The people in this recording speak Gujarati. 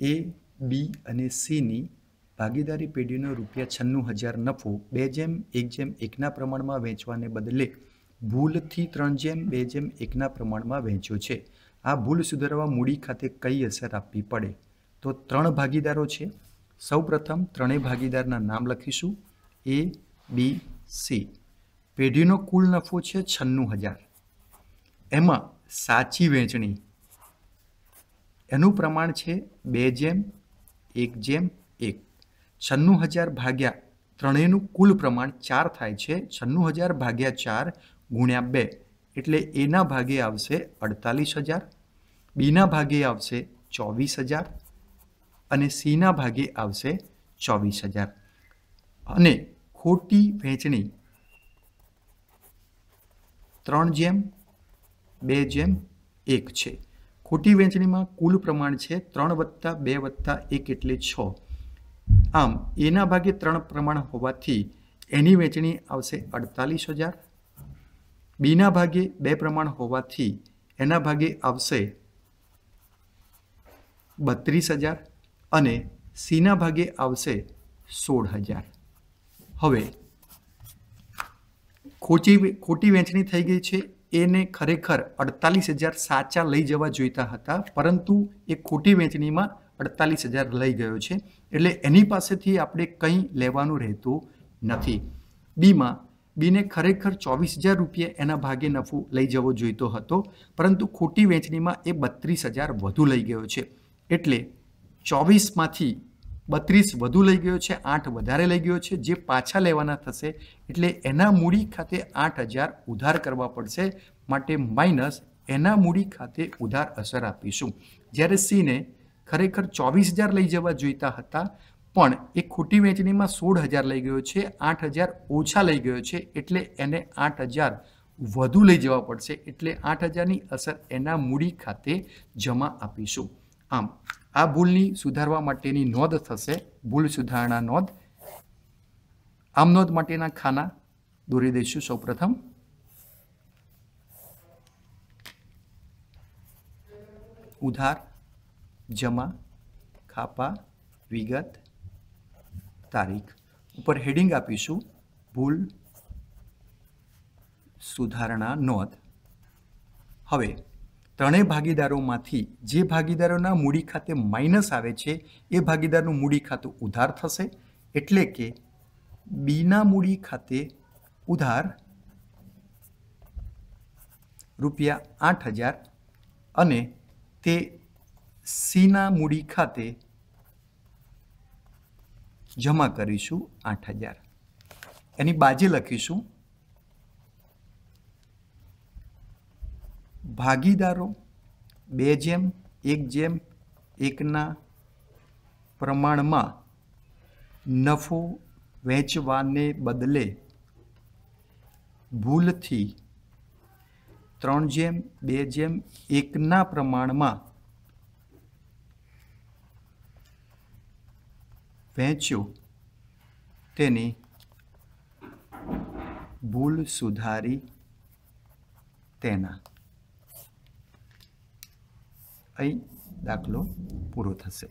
એ બી અને સીની ભાગીદારી પેઢીનો રૂપિયા છન્નું હજાર નફો બે જેમ, એક જેમ, એકના પ્રમાણમાં વેચવાને બદલે ભૂલથી ત્રણ જેમ, બે જેમ, એકના પ્રમાણમાં વહેંચ્યો છે. આ ભૂલ સુધારવા મૂડી ખાતે કઈ અસર આપવી પડે? તો ત્રણ ભાગીદારો છે. સૌપ્રથમ ત્રણેય ભાગીદારના નામ લખીશું. એ, બી, સી. પેઢીનો કુલ નફો છે છન્નું હજાર. એમાં સાચી વહેંચણી એનું પ્રમાણ છે બે જેમ, એક જેમ, એક. છન્નું હજાર ભાગ્યા ત્રણેયનું કુલ પ્રમાણ ચાર થાય છે. છન્નું હજાર ભાગ્યા ચાર ગુણ્યા બે. એટલે એના ભાગે આવશે અડતાલીસ હજાર. બીના ભાગે આવશે ચોવીસ હજાર. અને સીના ભાગે આવશે ચોવીસ હજાર. અને ખોટી વહેંચણી ત્રણ જેમ, બે જેમ, એક છે. ખોટી વહેંચણીમાં કુલ પ્રમાણ છે ત્રણ વત્તા બે વત્તા એક એટલે છ. આમ, એના ભાગે ત્રણ પ્રમાણ હોવાથી એની વહેંચણી આવશે અડતાલીસ હજાર. બીના ભાગે બે પ્રમાણ હોવાથી એના ભાગે આવશે બત્રીસ હજાર અને સીના ભાગે આવશે સોળ હજાર. હવે, ખોટી ખોટી વહેંચણી થઈ ગઈ છે એને ખરેખર અડતાલીસ હજાર સાચા લઈ જવા જોઈતા હતા, પરંતુ એ ખોટી વહેંચણીમાં અડતાલીસ હજાર લઈ ગયો છે. એટલે એની પાસેથી આપણે કંઈ લેવાનું રહેતું નથી. બીમાં, બીને ખરેખર ચોવીસ હજાર રૂપિયા એના ભાગે નફો લઈ જવો જોઈતો હતો, પરંતુ ખોટી વહેંચણીમાં એ બત્રીસ હજાર વધુ લઈ ગયો છે. એટલે ચોવીસમાંથી બત્રીસ વધુ લઈ ગયો છે, આઠ વધારે લઈ ગયો છે. જે પાછા લેવાના થશે એટલે એના મૂડી ખાતે આઠ હજાર ઉધાર કરવા પડશે માટે માઇનસ એના મૂડી ખાતે ઉધાર અસર આપીશું. જ્યારે સીને ખરેખર ચોવીસ હજાર લઈ જવા જોઈતા હતા, પણ એ ખોટી વહેંચણીમાં સોળ હજાર લઈ ગયો છે, આઠ હજાર ઓછા લઈ ગયો છે, એટલે એને આઠ હજાર વધુ લઈ જવા પડશે, એટલે આઠ હજારની અસર એના મૂડી ખાતે જમા આપીશું. આમ આ ભૂલની સુધારવા માટેની નોંધ થશે. ભૂલ સુધારણા નોંધ. આમ નોંધ માટેના ખાના દોરી દઈશું સૌપ્રથમ. ઉધાર, જમા, ખાપા, વિગત, તારીખ. ઉપર હેડિંગ આપીશું. ભૂલ સુધારણા નોંધ. હવે ત્રણેય ભાગીદારોમાંથી જે ભાગીદારોના મૂડી ખાતે માઇનસ આવે છે, એ ભાગીદારનું મૂડી ખાતું ઉધાર થશે. એટલે કે બીના મૂડી ખાતે ઉધાર રૂપિયા આઠ હજાર અને તે સીના મૂડી ખાતે જમા કરીશું આઠ હજાર. એની બાજે લખીશું ભાગીદારો, બે જેમ, એક જેમ, એકના પ્રમાણમાં નફો વેચવાને બદલે ભૂલથી ત્રણ જેમ, બે જેમ, એકના પ્રમાણમાં વહેંચ્યો તેની ભૂલ સુધારી તેના. અહીં દાખલો પૂરો થશે?